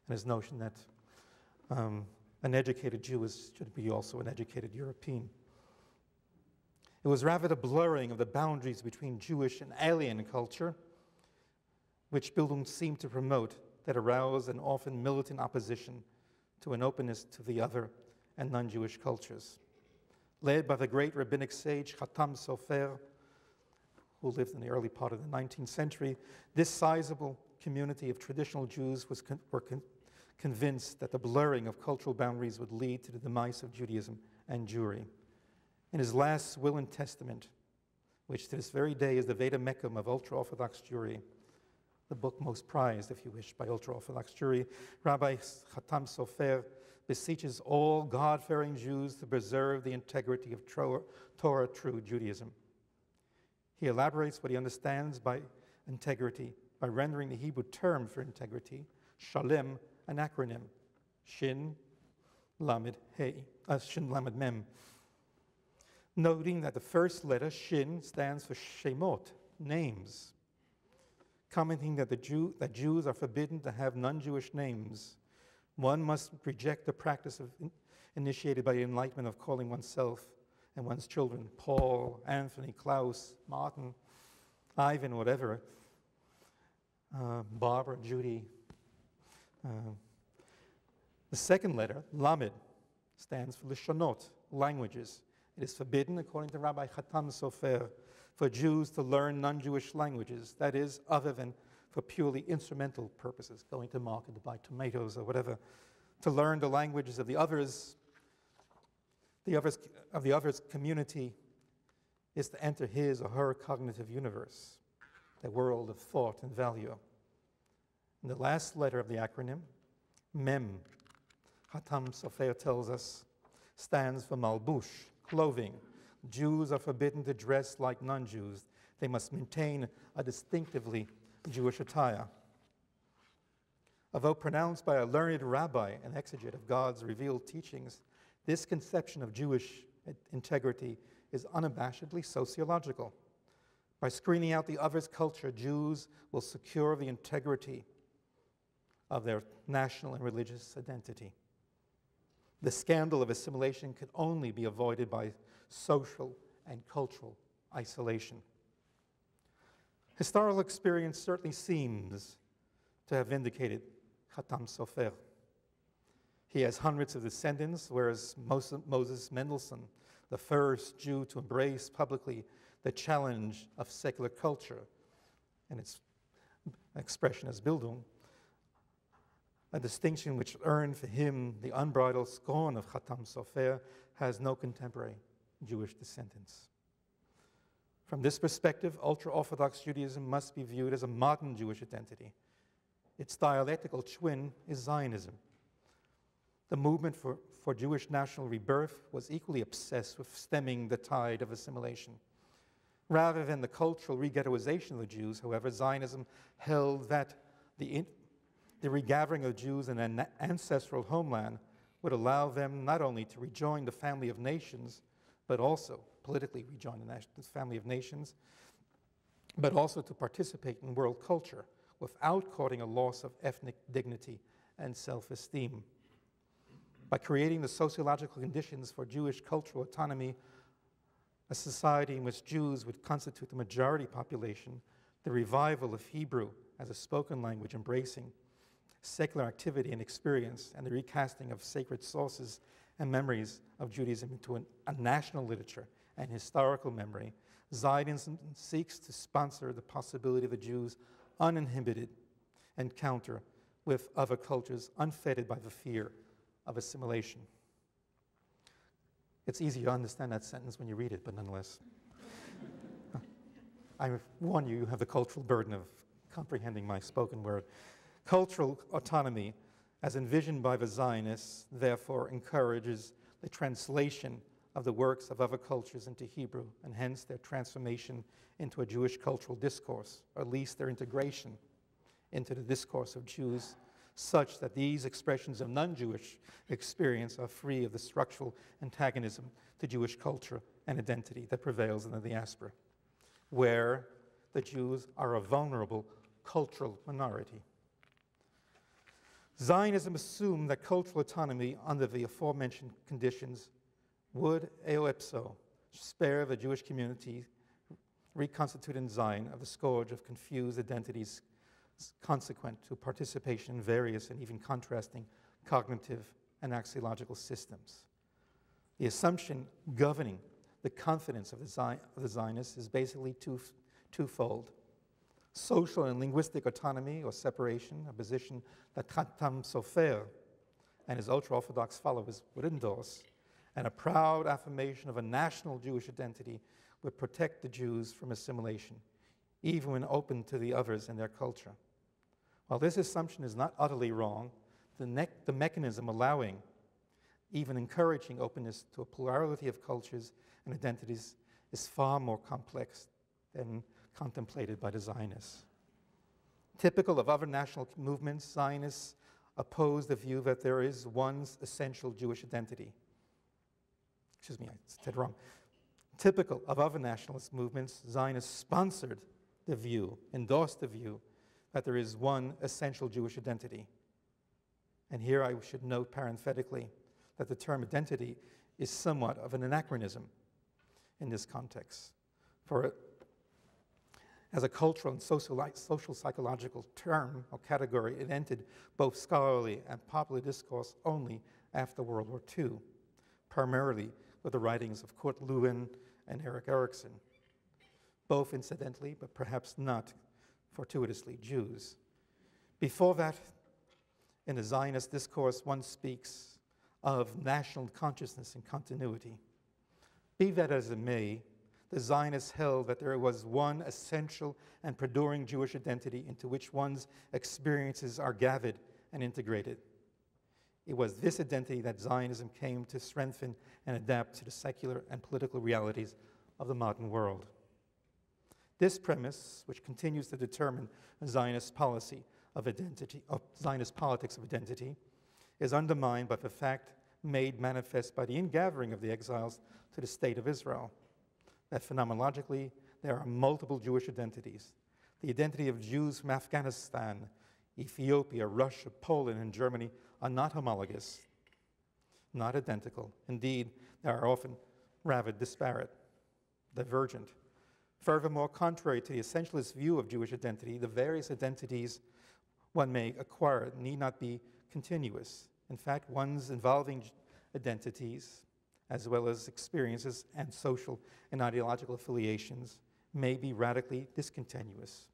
and his notion that um, an educated Jew is, should be also an educated European. It was rather the blurring of the boundaries between Jewish and alien culture, which Bildung seemed to promote, that aroused an often militant opposition to an openness to the other and non Jewish cultures led by the great rabbinic sage Khatam Sofer, who lived in the early part of the 19th century, this sizable community of traditional Jews was con- were con- convinced that the blurring of cultural boundaries would lead to the demise of Judaism and Jewry. In his last will and testament, which to this very day is the vade mecum of ultra Orthodox Jewry, the book most prized, if you wish, by ultra Orthodox Jewry, Rabbi Khatam Sofer beseeches all God fearing Jews to preserve the integrity of Torah true Judaism. He elaborates what he understands by integrity by rendering the Hebrew term for integrity, shalem, an acronym, Shin Lamed He, uh, Shin Lamed Mem, noting that the first letter, Shin, stands for Shemot, names, commenting that, the Jew, that Jews are forbidden to have non Jewish names one must reject the practice of in, initiated by the enlightenment of calling oneself and one's children, Paul, Anthony, Klaus, Martin, Ivan, whatever, uh, Barbara, Judy. Uh, the second letter, Lamed, stands for Lishonot, languages. It is forbidden, according to Rabbi Hatam Sofer, for Jews to learn non Jewish languages, that is, other than for purely instrumental purposes, going to market to buy tomatoes or whatever, to learn the languages of the others, the others of the others community is to enter his or her cognitive universe, the world of thought and value. In the last letter of the acronym, MEM, Hatam Sofer tells us, stands for Malbush, clothing. Jews are forbidden to dress like non Jews. They must maintain a distinctively Jewish attire. A Although pronounced by a learned rabbi and exegete of God's revealed teachings, this conception of Jewish integrity is unabashedly sociological. By screening out the other's culture, Jews will secure the integrity of their national and religious identity. The scandal of assimilation can only be avoided by social and cultural isolation. Historical experience certainly seems to have vindicated Hatam Sofer. He has hundreds of descendants, whereas Moses Mendelssohn, the first Jew to embrace publicly the challenge of secular culture and its expression as Bildung, a distinction which earned for him the unbridled scorn of Hatam Sofer, has no contemporary Jewish descendants. From this perspective, ultra Orthodox Judaism must be viewed as a modern Jewish identity. Its dialectical twin is Zionism. The movement for, for Jewish national rebirth was equally obsessed with stemming the tide of assimilation. Rather than the cultural reghettoization of the Jews, however, Zionism held that the, the regathering of Jews in an ancestral homeland would allow them not only to rejoin the family of nations, but also politically rejoin the family of nations, but also to participate in world culture without causing a loss of ethnic dignity and self esteem. By creating the sociological conditions for Jewish cultural autonomy, a society in which Jews would constitute the majority population, the revival of Hebrew as a spoken language, embracing secular activity and experience, and the recasting of sacred sources and memories of Judaism into an, a national literature and historical memory, Zionism seeks to sponsor the possibility of the Jews' uninhibited encounter with other cultures unfettered by the fear of assimilation. It's easy to understand that sentence when you read it, but nonetheless. <laughs> I warn you, you have the cultural burden of comprehending my spoken word. Cultural autonomy, as envisioned by the Zionists, therefore encourages the translation of the works of other cultures into Hebrew, and hence their transformation into a Jewish cultural discourse, or at least their integration into the discourse of Jews, such that these expressions of non Jewish experience are free of the structural antagonism to Jewish culture and identity that prevails in the diaspora, where the Jews are a vulnerable cultural minority. Zionism assumed that cultural autonomy under the aforementioned conditions would eo ipso spare the Jewish community reconstituted in Zion of the scourge of confused identities consequent to participation in various and even contrasting cognitive and axiological systems. The assumption governing the confidence of the, Zion, of the Zionists is basically two, twofold social and linguistic autonomy or separation, a position that Hatam Sofer and his ultra Orthodox followers would endorse, and a proud affirmation of a national Jewish identity would protect the Jews from assimilation, even when open to the others and their culture. While this assumption is not utterly wrong, the, the mechanism allowing, even encouraging openness to a plurality of cultures and identities is far more complex than contemplated by the Zionists. Typical of other national movements, Zionists oppose the view that there is one essential Jewish identity. Excuse me, I said wrong. Typical of other nationalist movements, Zionists sponsored the view, endorsed the view that there is one essential Jewish identity. And here I should note parenthetically that the term identity is somewhat of an anachronism in this context. For as a cultural and social, social psychological term or category, it entered both scholarly and popular discourse only after World War II, primarily with the writings of Kurt Lewin and Erik Erikson, both incidentally, but perhaps not fortuitously, Jews. Before that, in the Zionist discourse, one speaks of national consciousness and continuity. Be that as it may, the Zionists held that there was one essential and perduring Jewish identity into which one's experiences are gathered and integrated. It was this identity that Zionism came to strengthen and adapt to the secular and political realities of the modern world. This premise, which continues to determine Zionist policy of identity, of Zionist politics of identity, is undermined by the fact made manifest by the ingathering of the exiles to the state of Israel that phenomenologically there are multiple Jewish identities. The identity of Jews from Afghanistan, Ethiopia, Russia, Poland, and Germany are not homologous, not identical. Indeed, they are often rather disparate, divergent. Furthermore, contrary to the essentialist view of Jewish identity, the various identities one may acquire need not be continuous. In fact, one's involving identities as well as experiences and social and ideological affiliations, may be radically discontinuous.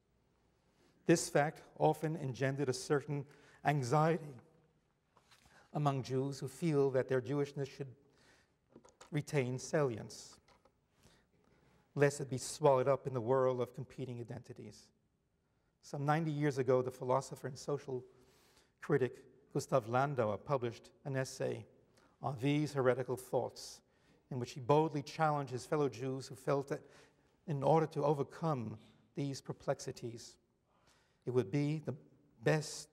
This fact often engendered a certain anxiety among Jews who feel that their Jewishness should retain salience, lest it be swallowed up in the whirl of competing identities. Some 90 years ago, the philosopher and social critic Gustav Landauer published an essay on these heretical thoughts, in which he boldly challenged his fellow Jews who felt that in order to overcome these perplexities, it would be the best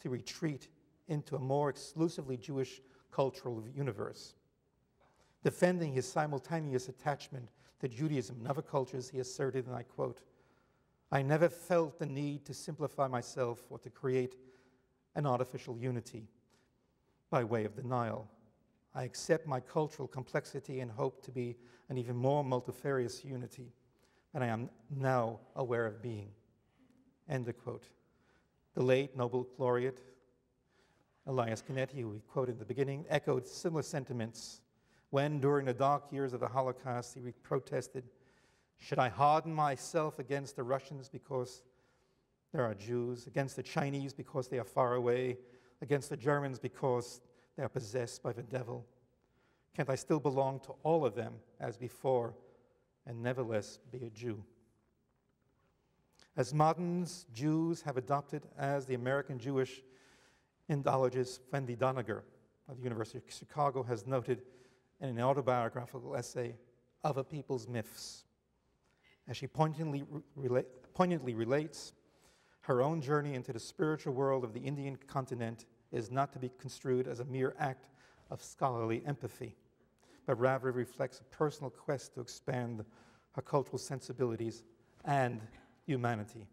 to retreat into a more exclusively Jewish cultural universe. Defending his simultaneous attachment to Judaism and other cultures, he asserted, and I quote, I never felt the need to simplify myself or to create an artificial unity by way of denial. I accept my cultural complexity and hope to be an even more multifarious unity than I am now aware of being. End of quote. The late Nobel laureate Elias Canetti, who we quoted in the beginning, echoed similar sentiments when, during the dark years of the Holocaust, he protested Should I harden myself against the Russians because there are Jews, against the Chinese because they are far away, against the Germans because they are possessed by the devil. Can't I still belong to all of them as before and nevertheless be a Jew? As moderns, Jews have adopted, as the American Jewish Indologist Wendy Doniger of the University of Chicago has noted in an autobiographical essay, Other People's Myths. As she poignantly, rela- poignantly relates, her own journey into the spiritual world of the Indian continent is not to be construed as a mere act of scholarly empathy, but rather reflects a personal quest to expand her cultural sensibilities and humanity.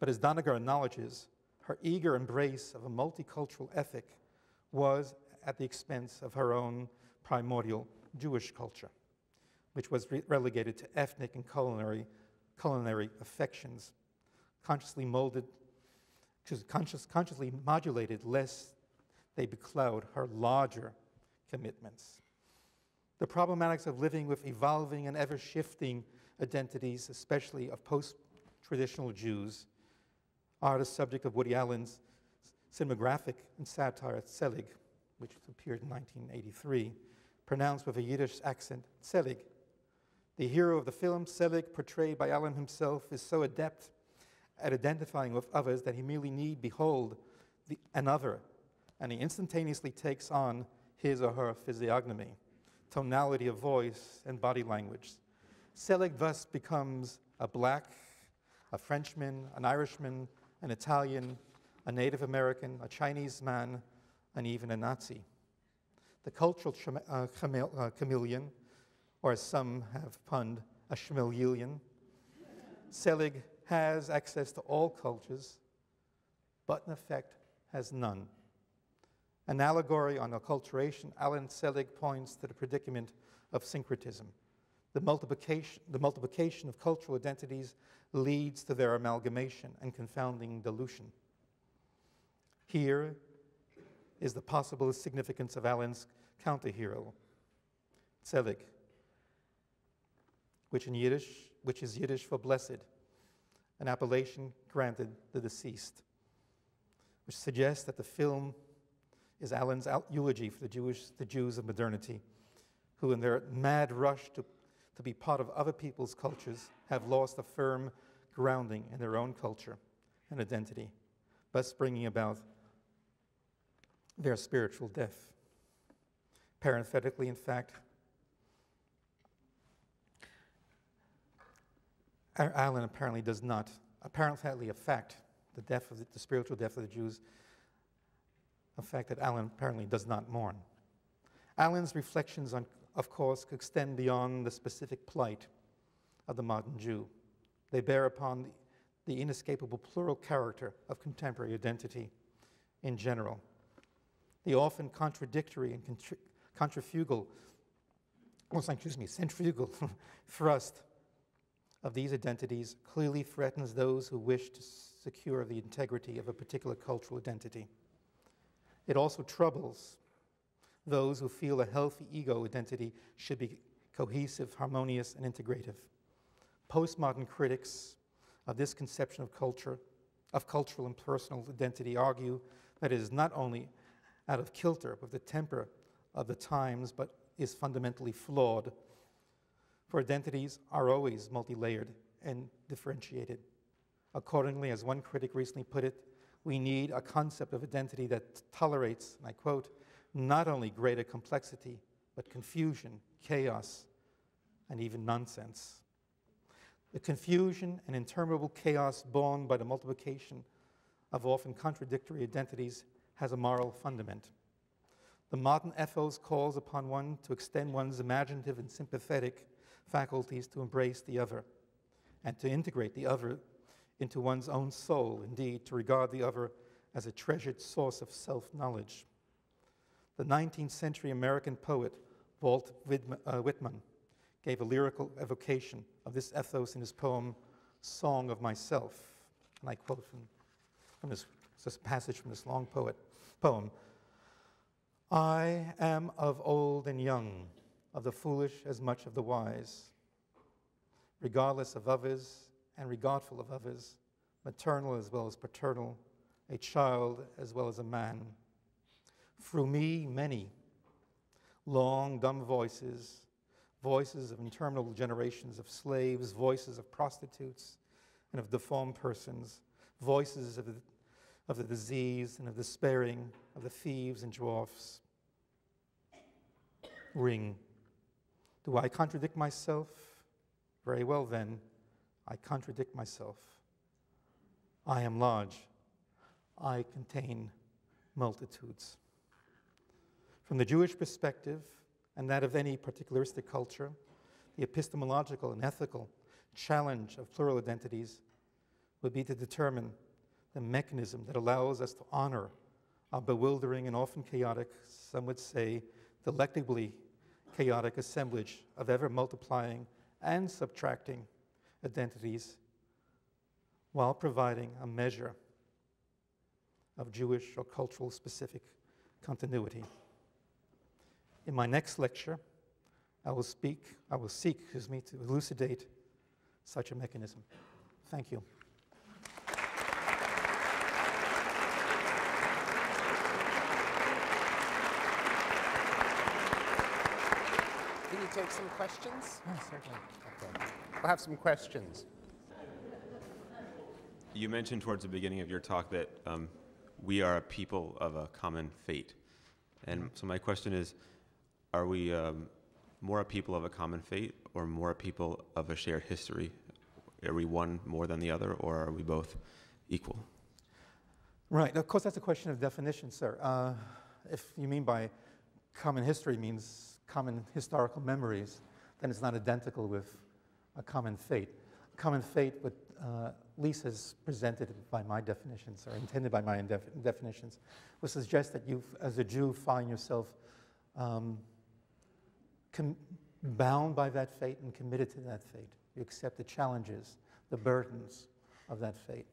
But as Doniger acknowledges, her eager embrace of a multicultural ethic was at the expense of her own primordial Jewish culture, which was re- relegated to ethnic and culinary, culinary affections, consciously molded conscious, consciously modulated lest they becloud her larger commitments. The problematics of living with evolving and ever shifting identities, especially of post traditional Jews, are the subject of Woody Allen's cinematographic and satire Zelig, which appeared in 1983, pronounced with a Yiddish accent, Zelig. The hero of the film, Zelig, portrayed by Allen himself, is so adept at identifying with others that he merely need behold the, another, and he instantaneously takes on his or her physiognomy, tonality of voice, and body language. Zelig thus becomes a black, a Frenchman, an Irishman, an Italian, a Native American, a Chinese man, and even a Nazi. The cultural uh, uh, chameleon, or as some have punned, a schmelielian, Zelig has access to all cultures, but in effect has none. An allegory on acculturation, Allen Zelig points to the predicament of syncretism, the multiplication, the multiplication of cultural identities leads to their amalgamation and confounding dilution. Here is the possible significance of Allen's counterhero, tzedek, which in Yiddish, which is Yiddish for blessed, an appellation granted the deceased, which suggests that the film is Allen's eulogy for the, Jewish, the Jews of modernity, who, in their mad rush to, to be part of other people's cultures, have lost a firm grounding in their own culture and identity, thus bringing about their spiritual death. Parenthetically, in fact, Allen apparently does not, apparently affect the death of the, the spiritual death of the Jews, a fact that Allen apparently does not mourn. Allen's reflections, on, of course, extend beyond the specific plight of the modern Jew. They bear upon the, the inescapable plural character of contemporary identity in general, the often contradictory and contri- contrafugal, oh, excuse me, centrifugal <laughs> thrust of these identities clearly threatens those who wish to secure the integrity of a particular cultural identity. It also troubles those who feel a healthy ego identity should be cohesive, harmonious, and integrative. Postmodern critics of this conception of culture, of cultural and personal identity, argue that it is not only out of kilter with the temper of the times, but is fundamentally flawed for identities are always multi layered and differentiated. Accordingly, as one critic recently put it, we need a concept of identity that tolerates, and I quote, not only greater complexity, but confusion, chaos, and even nonsense. The confusion and interminable chaos born by the multiplication of often contradictory identities has a moral fundament. The modern ethos calls upon one to extend one's imaginative and sympathetic faculties to embrace the other and to integrate the other into one's own soul, indeed, to regard the other as a treasured source of self knowledge. The 19th century American poet Walt uh, Whitman gave a lyrical evocation of this ethos in his poem, Song of Myself. And I quote from, from this, this passage from this long poet, poem I am of old and young of the foolish as much of the wise, regardless of others and regardful of others, maternal as well as paternal, a child as well as a man. Through me, many long, dumb voices, voices of interminable generations of slaves, voices of prostitutes and of deformed persons, voices of the, of the disease and of the despairing, of the thieves and dwarfs, ring do I contradict myself? Very well, then, I contradict myself. I am large. I contain multitudes. From the Jewish perspective, and that of any particularistic culture, the epistemological and ethical challenge of plural identities would be to determine the mechanism that allows us to honor our bewildering and often chaotic, some would say, delectably chaotic assemblage of ever multiplying and subtracting identities while providing a measure of Jewish or cultural specific continuity. In my next lecture, I will speak, I will seek, excuse me, to elucidate such a mechanism. Thank you. Take some questions? Yes, certainly. Okay. We'll have some questions. You mentioned towards the beginning of your talk that um, we are a people of a common fate. And so my question is are we um, more a people of a common fate or more a people of a shared history? Are we one more than the other or are we both equal? Right. Of course, that's a question of definition, sir. Uh, if you mean by common history means common historical memories, then it's not identical with a common fate. A common fate, but uh, as presented by my definitions or intended by my definitions, would suggest that you, as a Jew, find yourself um, bound by that fate and committed to that fate. You accept the challenges, the burdens of that fate.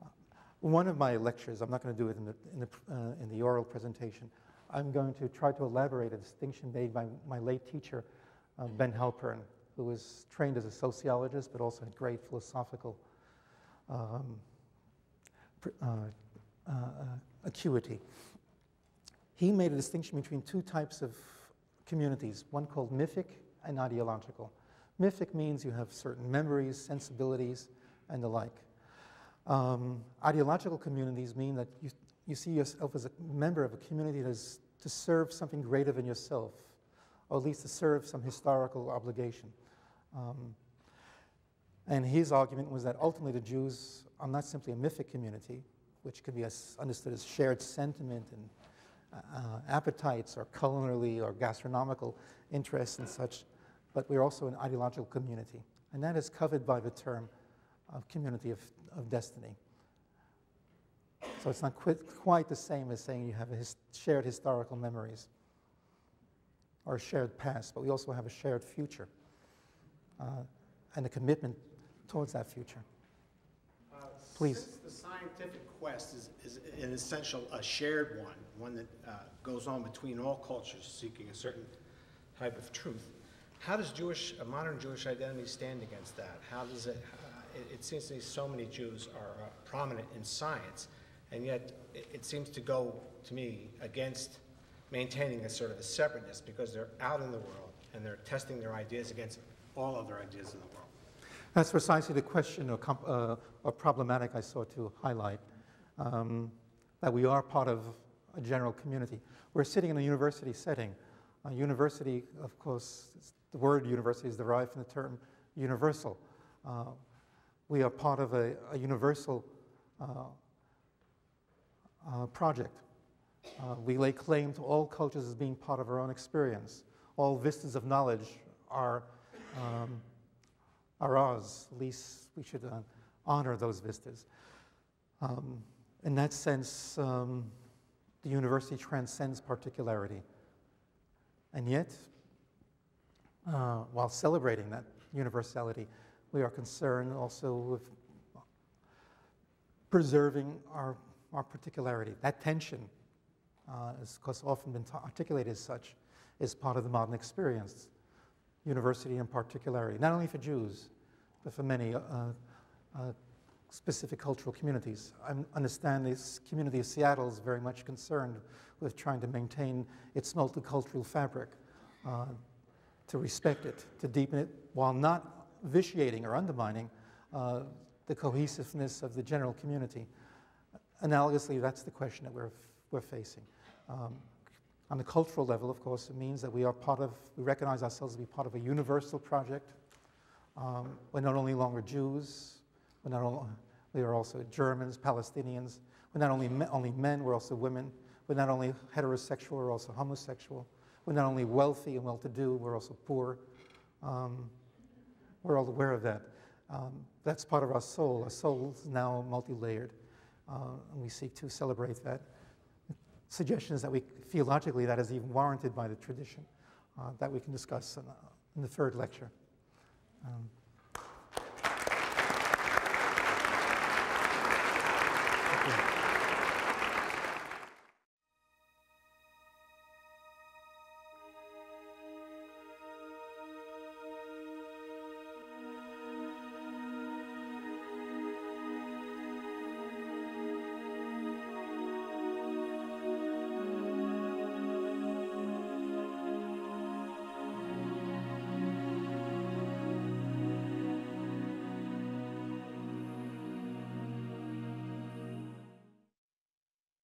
Uh, one of my lectures, I'm not going to do it in the, in the, uh, in the oral presentation, I'm going to try to elaborate a distinction made by my late teacher, uh, Ben Halpern, who was trained as a sociologist but also had great philosophical um, uh, uh, acuity. He made a distinction between two types of communities, one called mythic and ideological. Mythic means you have certain memories, sensibilities, and the like. Um, ideological communities mean that you, you see yourself as a member of a community that is to serve something greater than yourself, or at least to serve some historical obligation. Um, and his argument was that ultimately the Jews are not simply a mythic community, which can be as understood as shared sentiment and uh, appetites or culinary or gastronomical interests and such, but we're also an ideological community. And that is covered by the term of community of, of destiny. So it's not quite, quite the same as saying you have his shared historical memories or a shared past, but we also have a shared future uh, and a commitment towards that future. Uh, Please. Since the scientific quest is, is an essential, a shared one, one that uh, goes on between all cultures seeking a certain type of truth, how does Jewish, a modern Jewish identity stand against that? How does it, uh, it, it seems to me so many Jews are uh, prominent in science, and yet it, it seems to go, to me, against maintaining a sort of a separateness because they're out in the world and they're testing their ideas against all other ideas in the world. That's precisely the question or, uh, or problematic I sought to highlight. Um, that we are part of a general community. We're sitting in a university setting. A university, of course, the word university is derived from the term universal. Uh, we are part of a, a universal uh, uh, project. Uh, we lay claim to all cultures as being part of our own experience. All vistas of knowledge are, um, are ours. At least we should uh, honor those vistas. Um, in that sense, um, the university transcends particularity. And yet, uh, while celebrating that universality, we are concerned also with preserving our, our particularity. That tension, uh, is, of course, often been articulated as such, is part of the modern experience. University and particularity, not only for Jews, but for many uh, uh, specific cultural communities. I understand this community of Seattle is very much concerned with trying to maintain its multicultural fabric, uh, to respect it, to deepen it, while not vitiating or undermining uh, the cohesiveness of the general community. Analogously, that's the question that we're, we're facing. Um, on the cultural level, of course, it means that we are part of, we recognize ourselves to be part of a universal project. Um, we're not only longer Jews, we're not only, we are also Germans, Palestinians. We're not only, me, only men, we're also women. We're not only heterosexual, we're also homosexual. We're not only wealthy and well-to-do, we're also poor. Um, we're all aware of that. Um, that's part of our soul. Our soul is now multi-layered, and we seek to celebrate that. Suggestions that we theologically that is even warranted by the tradition uh, that we can discuss in, uh, in the third lecture. Um,